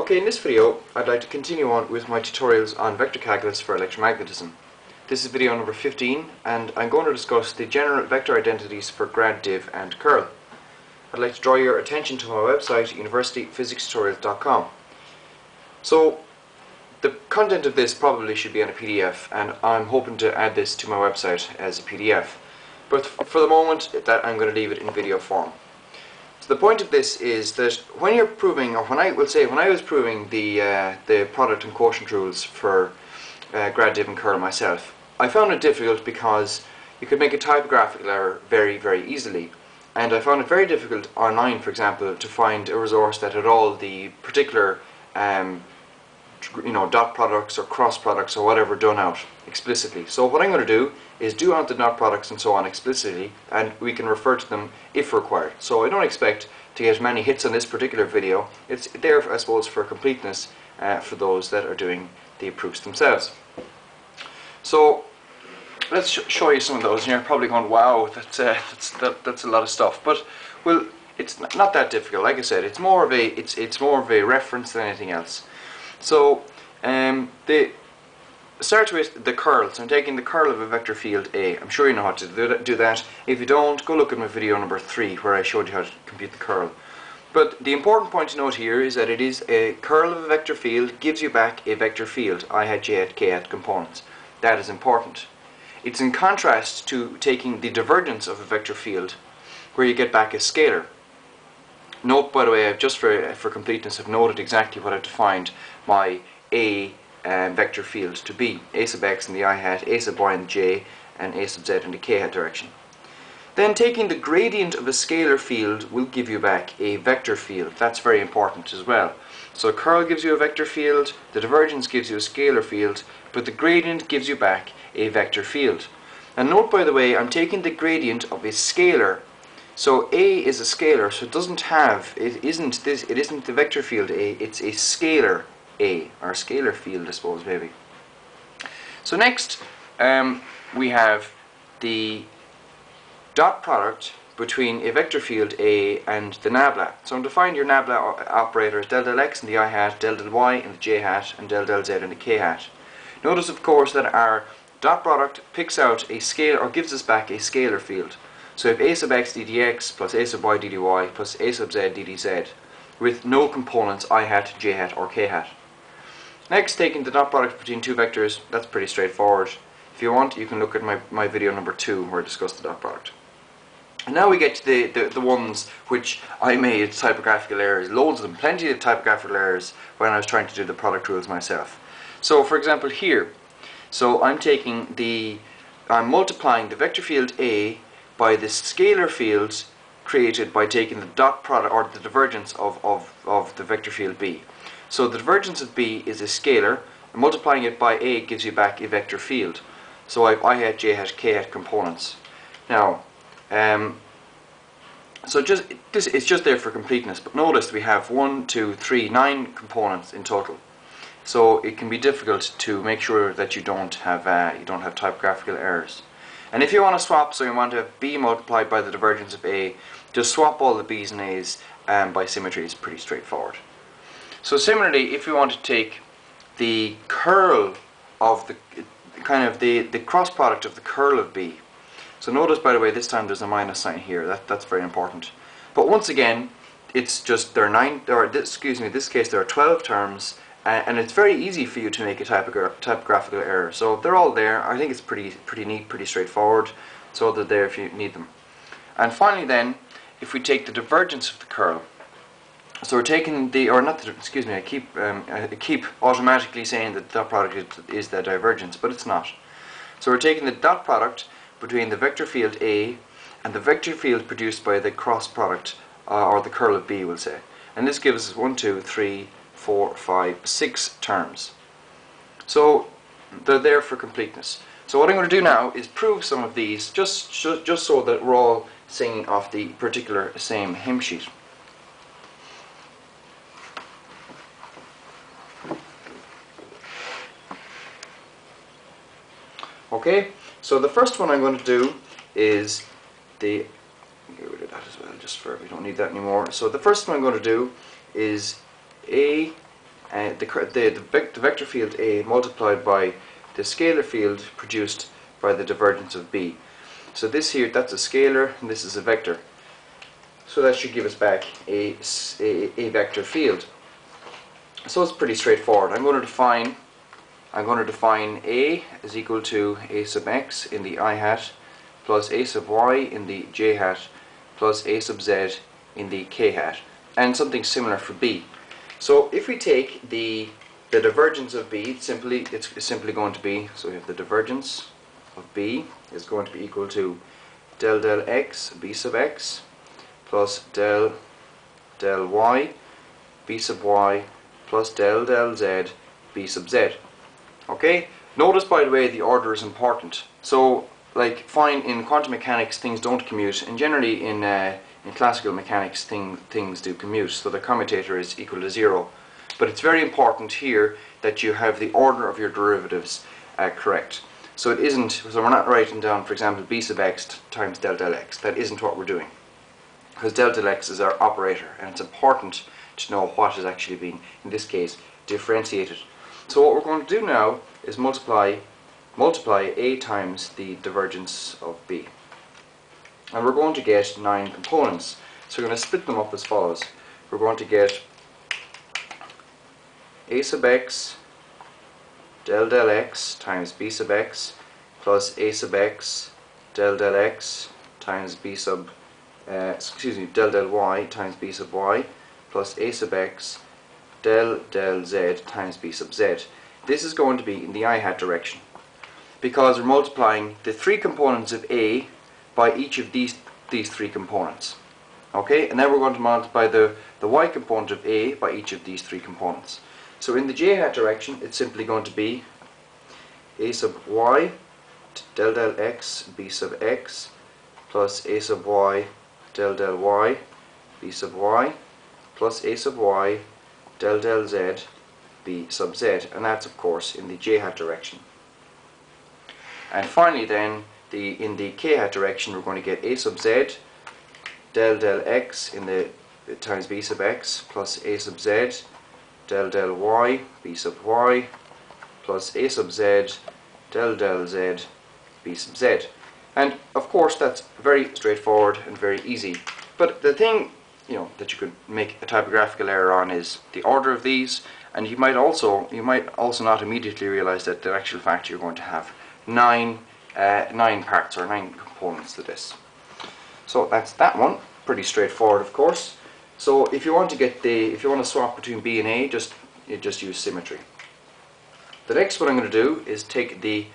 Okay, in this video I'd like to continue on with my tutorials on vector calculus for electromagnetism. This is video number 15 and I'm going to discuss the general vector identities for grad div and curl. I'd like to draw your attention to my website universityphysicstutorials.com. So the content of this probably should be on a PDF and I'm hoping to add this to my website as a PDF. But for the moment that I'm going to leave it in video form. So the point of this is that when you're proving, or when I will say, when I was proving the uh, the product and quotient rules for uh, grad div and curl myself, I found it difficult because you could make a typographical error very, very easily. And I found it very difficult online, for example, to find a resource that had all the particular um, you know, dot products or cross products or whatever done out explicitly. So what I'm going to do is do out the dot products and so on explicitly and we can refer to them if required. So I don't expect to get many hits on this particular video. It's there, I suppose, for completeness uh, for those that are doing the proofs themselves. So let's sh show you some of those and you're probably going, wow, that's, uh, that's, that, that's a lot of stuff. But, well, it's not that difficult. Like I said, it's more of a, it's, it's more of a reference than anything else. So um, the start with the curl. So I'm taking the curl of a vector field A. I'm sure you know how to do that. If you don't, go look at my video number 3 where I showed you how to compute the curl. But the important point to note here is that it is a curl of a vector field gives you back a vector field, i hat, j hat, k hat components. That is important. It's in contrast to taking the divergence of a vector field where you get back a scalar. Note, by the way, just for, for completeness, I've noted exactly what I've defined my A uh, vector field to be. A sub x in the i hat, A sub y in the j, and A sub z in the k hat direction. Then taking the gradient of a scalar field will give you back a vector field. That's very important as well. So curl gives you a vector field, the divergence gives you a scalar field, but the gradient gives you back a vector field. And note by the way, I'm taking the gradient of a scalar so A is a scalar, so it doesn't have, it isn't this, it isn't the vector field A, it's a scalar A, or scalar field I suppose maybe. So next um, we have the dot product between a vector field A and the nabla. So I'm defining your nabla operator as del del x in the i hat, del del y in the j hat, and del del z in the k hat. Notice of course that our dot product picks out a scalar, or gives us back a scalar field. So if a sub x ddx plus a sub y ddy plus a sub z ddz with no components i hat, j hat or k hat. Next, taking the dot product between two vectors, that's pretty straightforward. If you want, you can look at my, my video number two where I discuss the dot product. And now we get to the, the, the ones which I made typographical errors, loads of them, plenty of typographical errors when I was trying to do the product rules myself. So for example here, so I'm taking the, I'm multiplying the vector field A by the scalar fields created by taking the dot product or the divergence of, of, of the vector field B. So the divergence of B is a scalar, and multiplying it by A gives you back a vector field. So I have I hat, J hat, K hat components. Now, um, so just this it's just there for completeness, but notice we have one, two, three, nine components in total. So it can be difficult to make sure that you don't have uh, you don't have typographical errors. And if you want to swap, so you want to have b multiplied by the divergence of a, just swap all the b's and a's um, by symmetry is pretty straightforward. So similarly, if we want to take the curl of the kind of the, the cross product of the curl of b. So notice by the way this time there's a minus sign here, that, that's very important. But once again, it's just there are nine or this, excuse me, in this case there are 12 terms uh, and it's very easy for you to make a typogra typographical error. So they're all there. I think it's pretty pretty neat, pretty straightforward. So they're there if you need them. And finally then, if we take the divergence of the curl, so we're taking the, or not the, excuse me, I keep, um, I keep automatically saying that the dot product is, is the divergence, but it's not. So we're taking the dot product between the vector field A and the vector field produced by the cross product, uh, or the curl of B, we'll say. And this gives us 1, 2, 3, four, five, six terms. So they're there for completeness. So what I'm going to do now is prove some of these just, just so that we're all singing off the particular same hymn sheet. Okay, so the first one I'm going to do is the, get rid of that as well just for, we don't need that anymore. So the first one I'm going to do is a uh, the, the, the, the vector field A multiplied by the scalar field produced by the divergence of B. So this here, that's a scalar, and this is a vector. So that should give us back a, a, a vector field. So it's pretty straightforward. I'm going to define I'm going to define A is equal to A sub x in the i hat plus A sub y in the j hat plus A sub z in the k hat and something similar for B. So if we take the the divergence of B, simply it's simply going to be so we have the divergence of B is going to be equal to del del x B sub x plus del del y B sub y plus del del z B sub z. Okay? Notice by the way the order is important. So like fine in quantum mechanics things don't commute. And generally in uh, in classical mechanics thing, things do commute. So the commutator is equal to zero. But it's very important here that you have the order of your derivatives uh, correct. So it isn't so we're not writing down for example b sub x times del del x. That isn't what we're doing. Because del del x is our operator and it's important to know what is actually being in this case differentiated so what we're going to do now is multiply multiply a times the divergence of b. And we're going to get nine components. So we're going to split them up as follows. We're going to get a sub x del del x times b sub x plus a sub x del del x times b sub uh, excuse me del del y times b sub y plus a sub x del del z times b sub z. This is going to be in the i hat direction because we're multiplying the three components of A by each of these these three components. Okay, and then we're going to multiply the, the y component of A by each of these three components. So in the j hat direction, it's simply going to be a sub y del del x b sub x plus a sub y del del y b sub y plus a sub y del del z b sub z and that's of course in the j hat direction. And finally then, the in the k hat direction we're going to get a sub z del del x in the times b sub x plus a sub z del del y b sub y plus a sub z del del z b sub z. And of course that's very straightforward and very easy. But the thing you know that you could make a typographical error on is the order of these and you might also you might also not immediately realize that the actual fact you're going to have nine, uh, nine parts or nine components to this. So that's that one. Pretty straightforward, of course. So if you want to get the, if you want to swap between B and A, just you just use symmetry. The next one I'm going to do is take the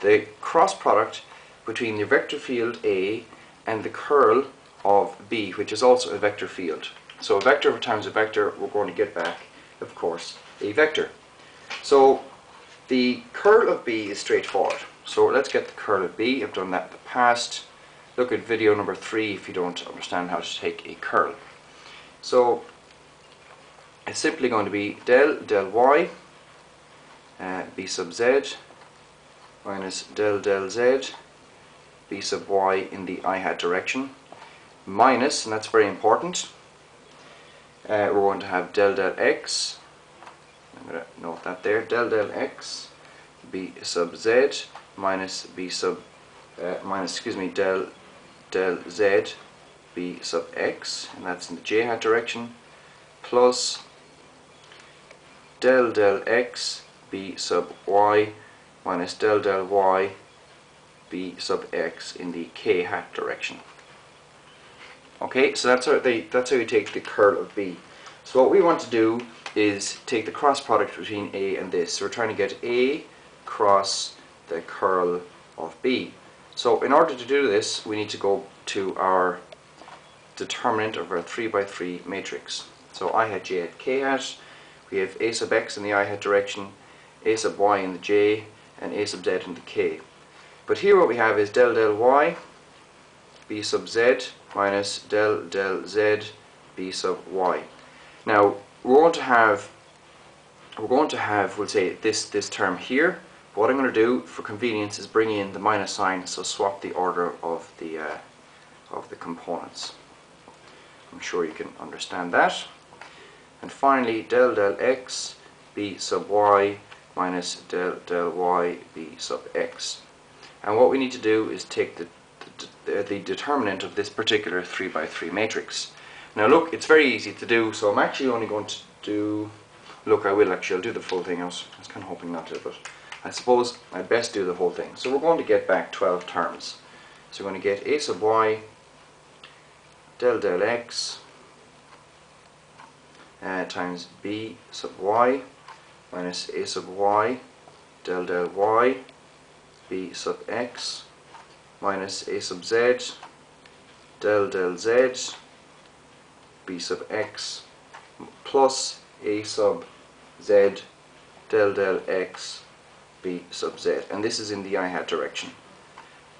the cross product between the vector field A and the curl of B, which is also a vector field. So a vector times a vector, we're going to get back, of course, a vector. So the curl of B is straightforward. So let's get the curl of B. I've done that in the past. Look at video number three if you don't understand how to take a curl. So it's simply going to be del del y uh, b sub z minus del del z b sub y in the i hat direction minus, and that's very important, uh, we're going to have del del x. I'm going to note that there, del del x b sub z minus b sub, uh, minus, excuse me, del del z b sub x, and that's in the j hat direction, plus del del x b sub y minus del del y b sub x in the k hat direction. Okay, so that's how they that's how you take the curl of b. So what we want to do is take the cross product between A and this. So we're trying to get A cross the curl of B. So in order to do this, we need to go to our determinant of our 3 by 3 matrix. So I hat, J hat, K hat. We have A sub x in the I hat direction, A sub y in the J, and A sub z in the K. But here what we have is del del y, B sub z, minus del del z, B sub y. Now we're going to have we're going to have we'll say this this term here what I'm going to do for convenience is bring in the minus sign so swap the order of the uh, of the components I'm sure you can understand that and finally del del x b sub y minus del del y b sub x. And what we need to do is take the, the, determinant of this particular 3 by 3 matrix. Now look, it's very easy to do, so I'm actually only going to do, look I will actually, I'll do the full thing, I was, I was kind of hoping not to, but I suppose I'd best do the whole thing. So we're going to get back 12 terms. So we're going to get a sub y del del x uh, times b sub y minus a sub y del del y b sub x minus a sub z del del z b sub x plus a sub z del del x b sub z and this is in the i hat direction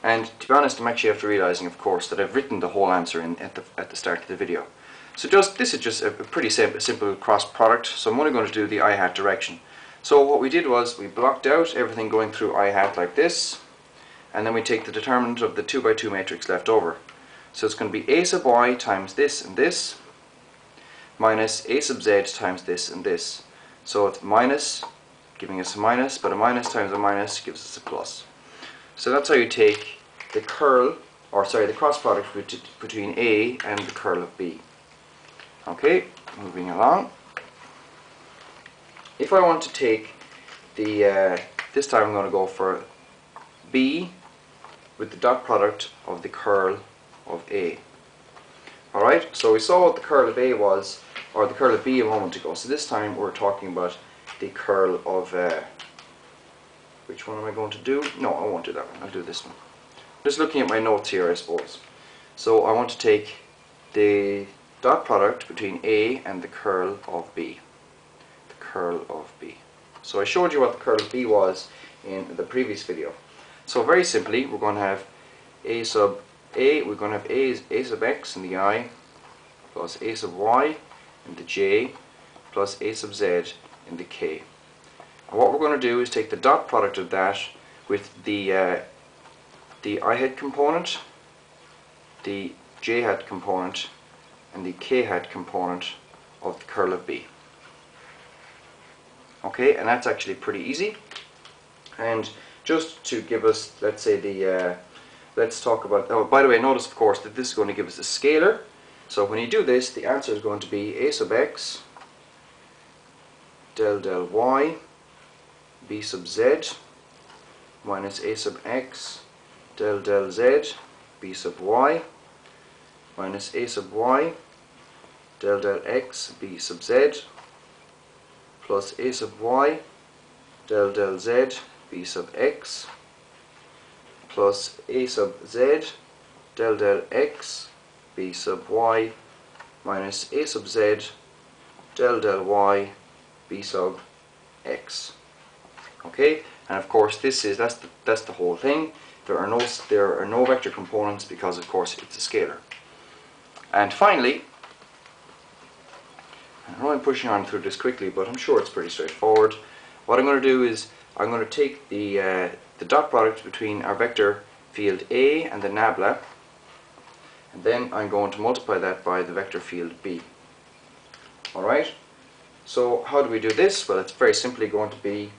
and to be honest I'm actually after realizing of course that I've written the whole answer in at the, at the start of the video so just this is just a pretty simple, simple cross product. So I'm only going to do the i hat direction. So what we did was we blocked out everything going through i hat like this, and then we take the determinant of the 2 by 2 matrix left over. So it's going to be a sub y times this and this, minus a sub z times this and this. So it's minus, giving us a minus, but a minus times a minus gives us a plus. So that's how you take the curl, or sorry, the cross product between a and the curl of b. Okay, moving along. If I want to take the, uh, this time I'm going to go for B with the dot product of the curl of A. Alright, so we saw what the curl of A was, or the curl of B a moment ago. So this time we're talking about the curl of, uh, which one am I going to do? No, I won't do that one. I'll do this one. Just looking at my notes here, I suppose. So I want to take the dot product between A and the curl of B. The curl of B. So I showed you what the curl of B was in the previous video. So very simply, we're going to have A sub A, we're going to have A, A sub X in the I, plus A sub Y in the J, plus A sub Z in the K. And what we're going to do is take the dot product of that with the uh, the I hat component, the J hat component, and the k-hat component of the curl of B. Okay, and that's actually pretty easy. And just to give us, let's say the, uh, let's talk about, oh, by the way, notice of course that this is going to give us a scalar. So when you do this, the answer is going to be a sub x del del y b sub z minus a sub x del del z b sub y minus a sub y del del x b sub z plus a sub y del del z b sub x plus a sub z del del x b sub y minus a sub z del del y b sub x. Okay? And of course this is that's the, that's the whole thing. There are no there are no vector components because of course it's a scalar. And finally, I know I'm pushing on through this quickly, but I'm sure it's pretty straightforward. What I'm going to do is I'm going to take the, uh, the dot product between our vector field A and the nabla, and then I'm going to multiply that by the vector field B. Alright, so how do we do this? Well, it's very simply going to be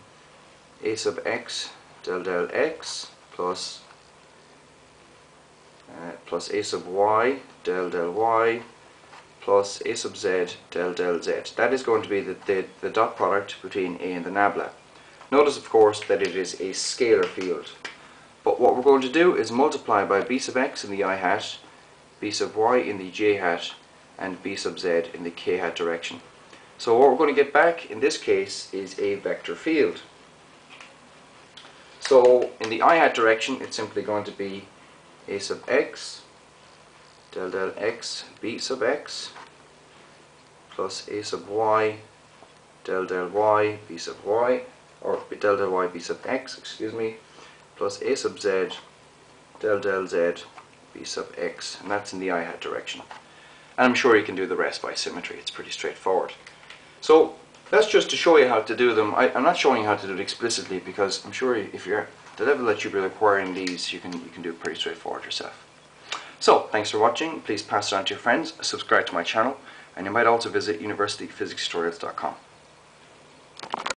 a sub x del del x plus uh, plus a sub y del del y plus a sub z del del z. That is going to be the, the, the dot product between A and the nabla. Notice of course that it is a scalar field. But what we're going to do is multiply by b sub x in the i hat, b sub y in the j hat, and b sub z in the k hat direction. So what we're going to get back in this case is a vector field. So in the i hat direction it's simply going to be a sub x del del x b sub x plus a sub y del del y b sub y or del del y b sub x excuse me plus a sub z del del z b sub x and that's in the i hat direction and I'm sure you can do the rest by symmetry it's pretty straightforward so that's just to show you how to do them I, am not showing you how to do it explicitly because I'm sure if you're the level that you'll be requiring these, you can, you can do it pretty straightforward yourself. So, thanks for watching. Please pass it on to your friends, subscribe to my channel, and you might also visit universityphysicstutorials.com.